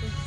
Beleza.